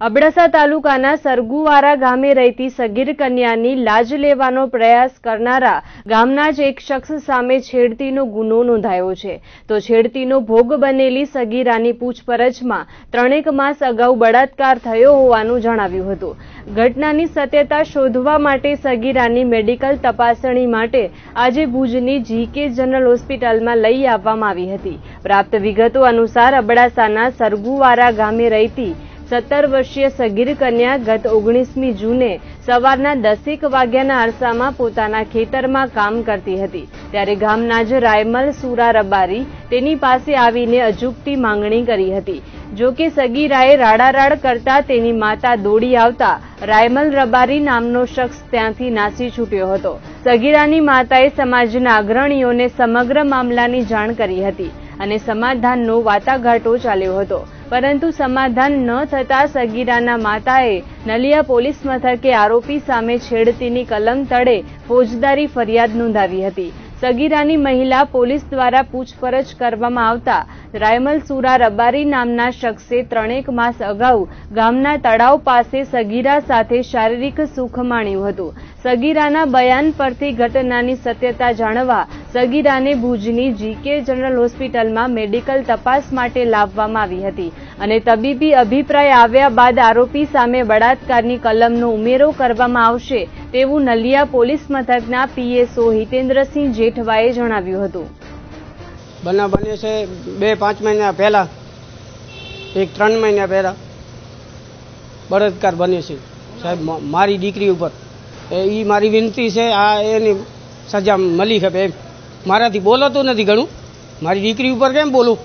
અબડાસા તાલુકાના સરગુવારા ગામે રહેતી સગીર કન્યાની લાજ લેવાનો પ્રયાસ કરનારા ગામના જ એક શખ્સ સામે છેડતીનો ગુનો નોંધાયો છે. તો છેડતીનો ભોગ બનેલી સગીરાની પૂછપરછમાં ત્રણેક માસ અગાઉ બળાત્કાર થયો હોવાનું જણાવ્યું હતું. ઘટનાની સત્યતા શોધવા માટે સગીરાની મેડિકલ તપાસણી માટે આજે ભુજની જીકે જનરલ હોસ્પિટલમાં લઈ આવવામાં આવી હતી. પ્રાપ્ત વિગતો અનુસાર અબડાસાના સરગુવારા ગામે રહેતી સત્તર વર્ષીય સગીર કન્યા ગત ઓગણીસમી જૂને સવારના દસેક વાગ્યાના અરસામાં પોતાના ખેતરમાં કામ કરતી હતી. ત્યારે ગામના જ રાયમલ સુરા રબારી તેની પાસે આવીને અજુકતી માંગણી કરી હતી. જો કે સગીરાએ રાડારાડ કરતા તેની માતા દોડી આવતા રાયમલ રબારી નામનો શખ્સ ત્યાંથી નાસી છૂટ્યો હતો. સગીરાની માતાએ સમાજના અગ્રણીઓને સમગ્ર મામલાની જાણ કરી હતી અને સમાધાનનો વાટાઘાટો ચાલ્યો હતો. પરંતુ સમાધાન ન થતા સગીરાના માતાએ નલિયા પોલીસ મથકે આરોપી સામે છેડતીની કલમ તળે ફોજદારી ફરિયાદ નોંધાવી હતી. સગીરાની મહિલા પોલીસ દ્વારા પૂછપરછ કરવામાં આવતા રાયમલ સુરા રબારી નામના શખ્સે ત્રણેક માસ અગાઉ ગામના તળાવ પાસે સગીરા સાથે શારીરિક સુખ માણ્યું હતું. સગીરાના બયાન પરથી ઘટનાની સત્યતા જાણવા સગીરાને ભુજની જીકે જનરલ હોસ્પિટલમાં મેડિકલ તપાસ માટે લાવવામાં આવી હતી. અને તબીબી અભિપ્રાય આવ્યા બાદ આરોપી સામે બળાત્કારની કલમનો ઉમેરો કરવામાં આવશે તેવું નલિયા પોલીસ મથકના પીએસઓ હિતેન્દ્રસિંહ જેઠવાએ જણાવ્યું હતું. બનાવ બન્યો છે બે પાંચ મહિના પહેલાં. એક ત્રણ મહિના પહેલાં બળાત્કાર બન્યો છે. સાહેબ મારી દીકરી ઉપર. એ મારી વિનંતી છે, આ એની સજા મળી ખપે એમ. મારાથી બોલાતું નથી ઘણું. મારી દીકરી ઉપર કેમ બોલું?